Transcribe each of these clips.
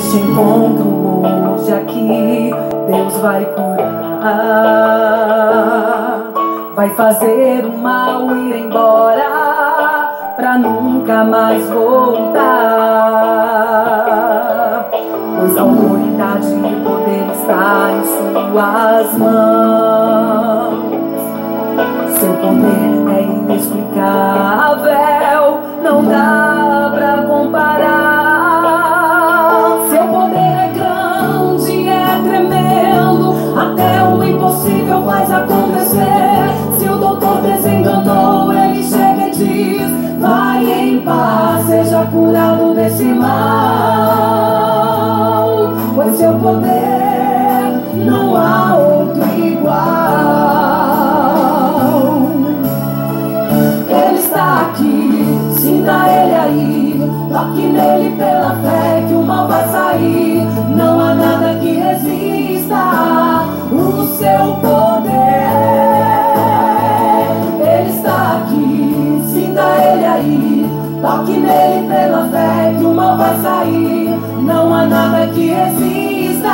Neste encontro hoje aqui, Deus vai curar, vai fazer o mal ir embora, pra nunca mais voltar. Pois a autoridade e poder está em suas mãos. Seu poder é inexplicável, não dá paz, seja curado desse mal. Pois seu poder não há outro igual. Ele está aqui, sinta ele aí. Toque nele pela fé que o Toque nele pela fé que o mal vai sair. Não há nada que resista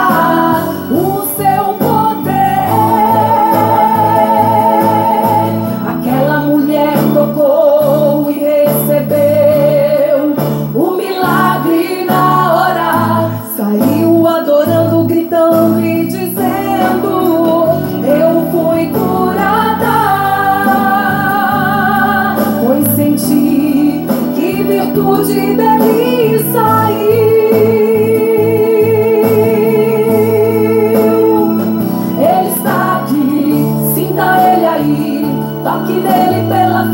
De dele sair. Ele está aqui, sinta ele aí, toque nele pela fé.